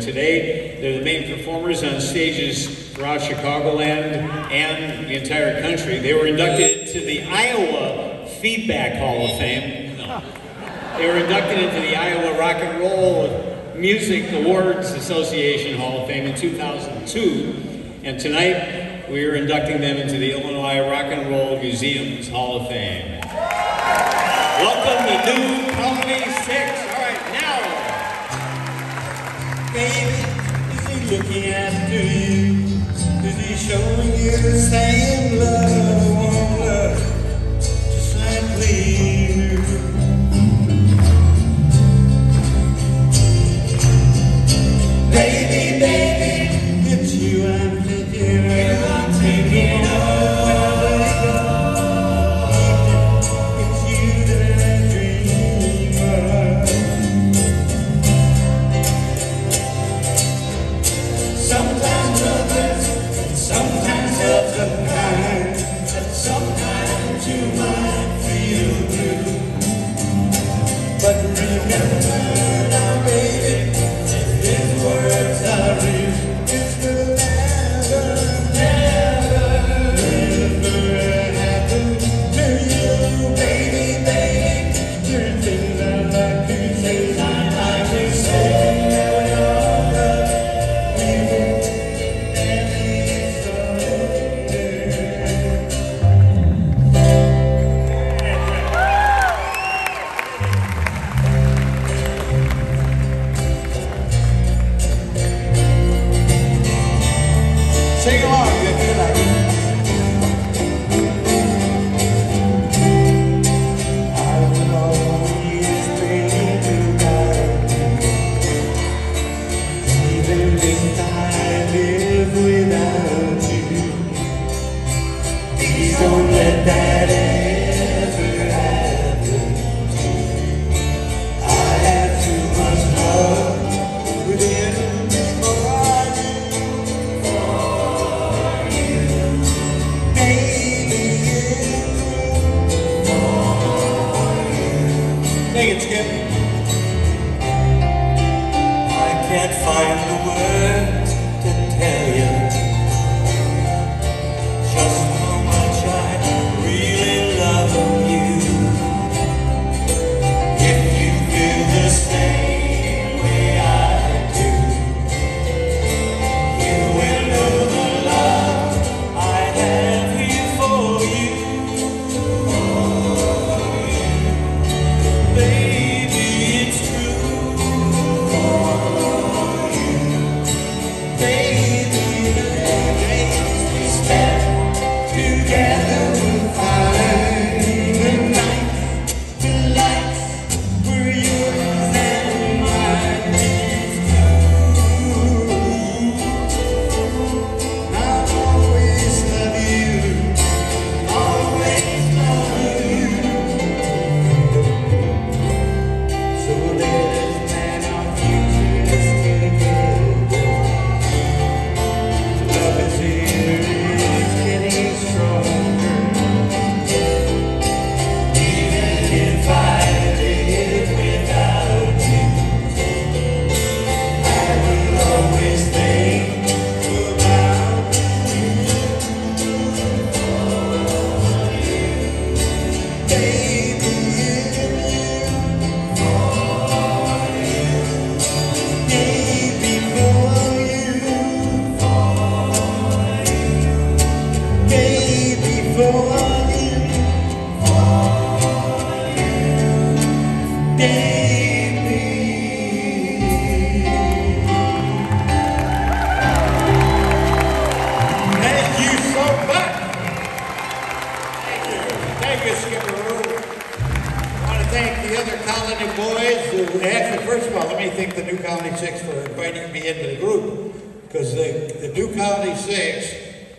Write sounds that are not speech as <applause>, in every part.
Today, they're the main performers on stages throughout Chicagoland and the entire country. They were inducted into the Iowa Feedback Hall of Fame. No. <laughs> They were inducted into the Iowa Rock and Roll Music Awards Association Hall of Fame in 2002. And tonight, we are inducting them into the Illinois Rock and Roll Museums Hall of Fame. Welcome the New Colony Six. Looking after you? Is he showing you the same love, remember now, Sing along Sing it, Skip. I can't find the words Colony boys who, actually, first of all, let me thank the New Colony Six for inviting me into the group. Because the, the New Colony Six,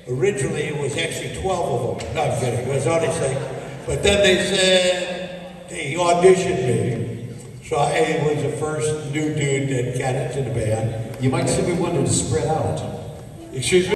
originally it was actually 12 of them. No, I'm kidding, it was only six. But then they said, they auditioned me. So I was the first new dude that got into the band. You might simply wanted to spread out. Excuse me?